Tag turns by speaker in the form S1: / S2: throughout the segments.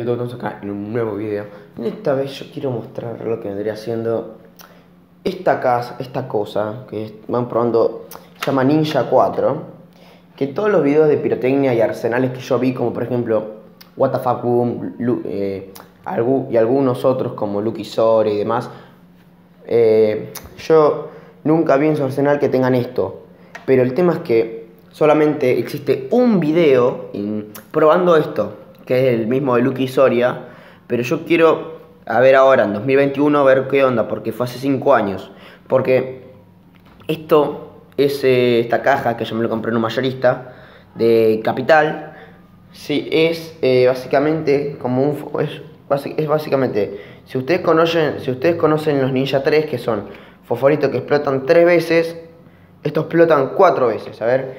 S1: Estamos acá en un nuevo video. Esta vez yo quiero mostrar lo que vendría siendo esta casa, esta cosa que van probando, se llama Ninja 4. Que todos los videos de pirotecnia y arsenales que yo vi, como por ejemplo fuck Boom eh, y algunos otros como Lucky Sore y demás, eh, yo nunca vi en su arsenal que tengan esto. Pero el tema es que solamente existe un video probando esto que es el mismo de Lucky Soria, pero yo quiero a ver ahora, en 2021, a ver qué onda, porque fue hace 5 años. Porque esto es eh, esta caja que yo me lo compré en un mayorista de Capital. Sí, es eh, básicamente como un. Es, básicamente. Si ustedes conocen, si ustedes conocen los Ninja 3, que son fosforitos que explotan 3 veces, estos explotan 4 veces. A ver,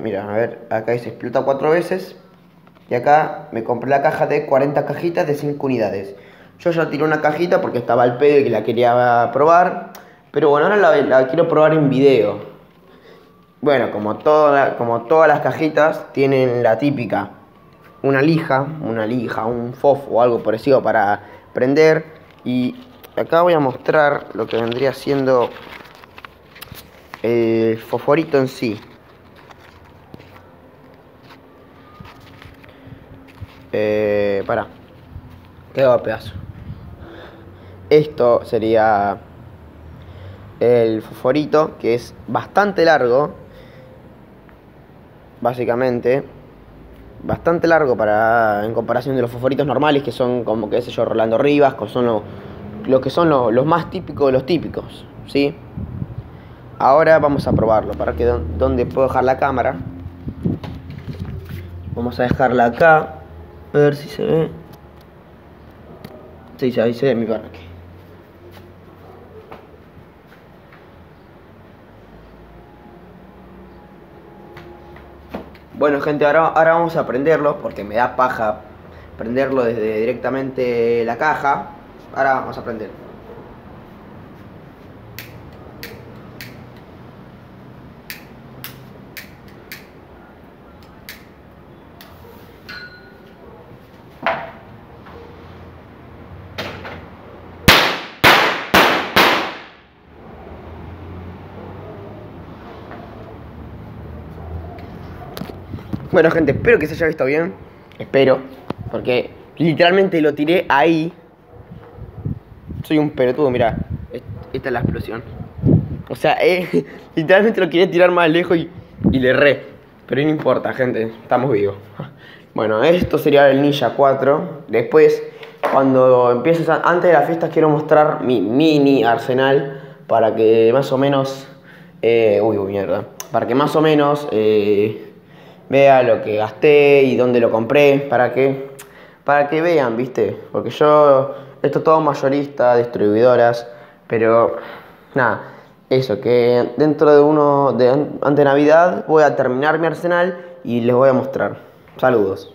S1: mira, a ver, acá dice explota 4 veces. Y acá me compré la caja de 40 cajitas de 5 unidades. Yo ya tiré una cajita porque estaba al pedo y que la quería probar. Pero bueno, ahora la, quiero probar en video. Bueno, como, como todas las cajitas, tienen la típica. Una lija, una lija, un fofo o algo parecido para prender. Y acá voy a mostrar lo que vendría siendo el fosforito en sí. Eh, para. Quedó a pedazo. Esto sería el fosforito, que es bastante largo. Básicamente. Bastante largo para en comparación de los fosforitos normales, que son como, que sé yo, Rolando Rivas, que son lo, que son los más típicos de los típicos. ¿Sí? Ahora vamos a probarlo. ¿Para que dónde puedo dejar la cámara? Vamos a dejarla acá. A ver si se ve. Sí, ahí se ve mi parque. Bueno gente, ahora, ahora vamos a prenderlo porque me da paja prenderlo desde directamente la caja. Ahora vamos a prender. Bueno, gente, espero que se haya visto bien. Espero. Porque literalmente lo tiré ahí. Soy un pelotudo, mira. Esta es la explosión. O sea, eh, literalmente lo quería tirar más lejos y, y le erré. Pero no importa, gente. Estamos vivos. Bueno, esto sería el Ninja 4. Después, cuando empieces, antes de la fiesta, quiero mostrar mi mini arsenal. Para que más o menos... Eh, uy, uy, mierda. Para que más o menos... Eh, vea lo que gasté y dónde lo compré, para que, para que vean, ¿viste? Porque yo, esto es todo mayorista, distribuidoras, pero nada, eso, que dentro de uno, de ante Navidad voy a terminar mi arsenal y les voy a mostrar. Saludos.